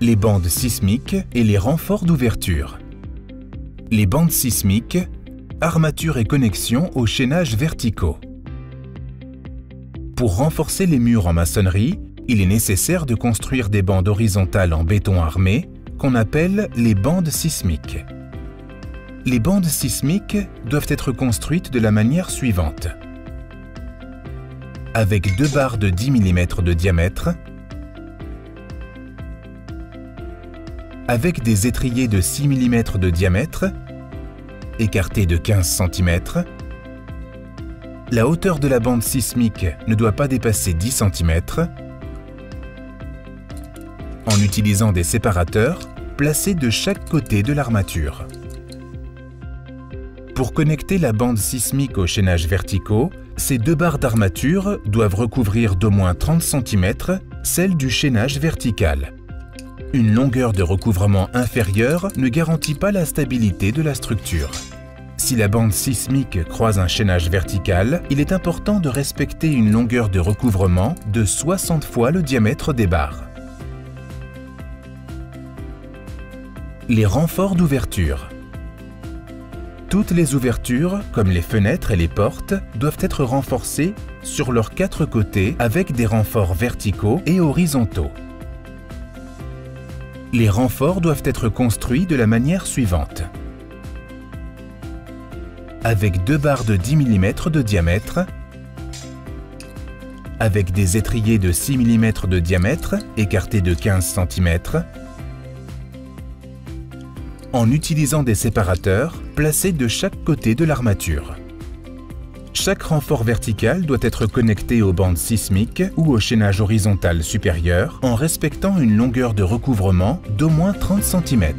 les bandes sismiques et les renforts d'ouverture. Les bandes sismiques, armature et connexion aux chaînages verticaux. Pour renforcer les murs en maçonnerie, il est nécessaire de construire des bandes horizontales en béton armé qu'on appelle les bandes sismiques. Les bandes sismiques doivent être construites de la manière suivante. Avec deux barres de 10 mm de diamètre, avec des étriers de 6 mm de diamètre, écartés de 15 cm, la hauteur de la bande sismique ne doit pas dépasser 10 cm, en utilisant des séparateurs placés de chaque côté de l'armature. Pour connecter la bande sismique aux chaînages verticaux, ces deux barres d'armature doivent recouvrir d'au moins 30 cm celle du chaînage vertical. Une longueur de recouvrement inférieure ne garantit pas la stabilité de la structure. Si la bande sismique croise un chaînage vertical, il est important de respecter une longueur de recouvrement de 60 fois le diamètre des barres. Les renforts d'ouverture. Toutes les ouvertures, comme les fenêtres et les portes, doivent être renforcées sur leurs quatre côtés avec des renforts verticaux et horizontaux. Les renforts doivent être construits de la manière suivante. Avec deux barres de 10 mm de diamètre, avec des étriers de 6 mm de diamètre écartés de 15 cm, en utilisant des séparateurs placés de chaque côté de l'armature. Chaque renfort vertical doit être connecté aux bandes sismiques ou au chaînage horizontal supérieur en respectant une longueur de recouvrement d'au moins 30 cm.